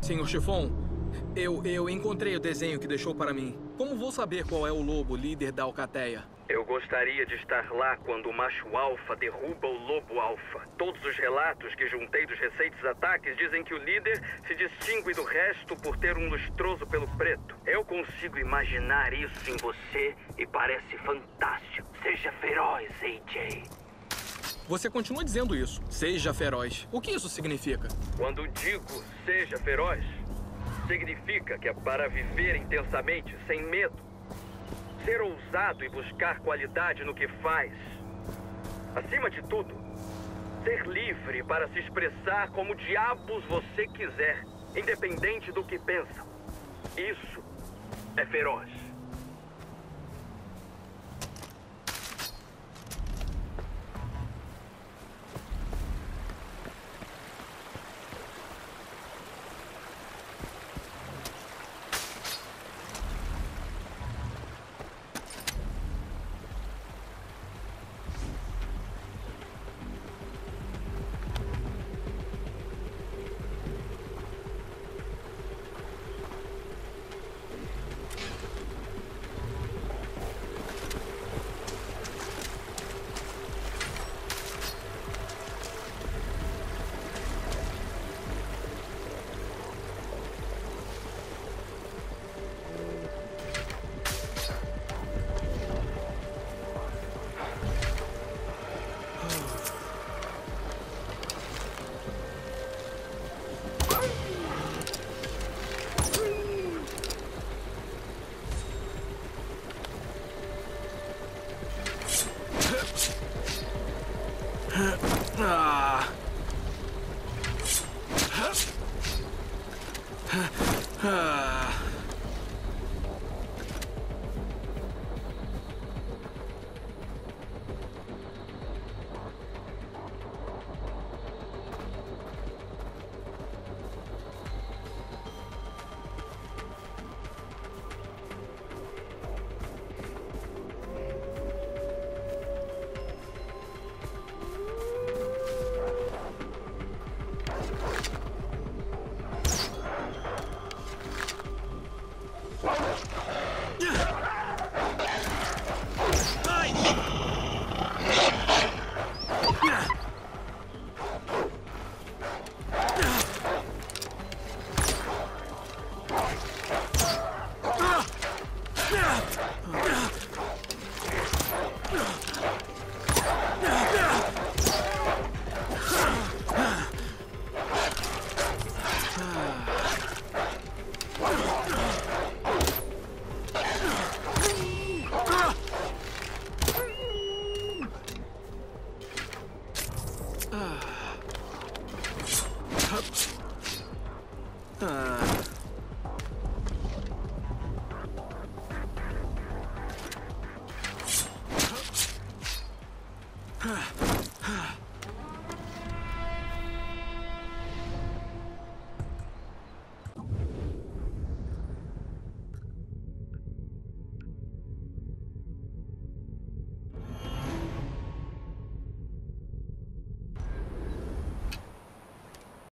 Senhor Chifon, eu, eu encontrei o desenho que deixou para mim. Como vou saber qual é o lobo líder da Alcateia? Eu gostaria de estar lá quando o macho alfa derruba o lobo alfa. Todos os relatos que juntei dos recentes ataques dizem que o líder se distingue do resto por ter um lustroso pelo preto. Eu consigo imaginar isso em você e parece fantástico. Seja feroz, AJ. Você continua dizendo isso. Seja feroz. O que isso significa? Quando digo seja feroz, significa que é para viver intensamente, sem medo ser ousado e buscar qualidade no que faz. Acima de tudo, ser livre para se expressar como diabos você quiser, independente do que pensam. Isso é feroz. Oh, Huh.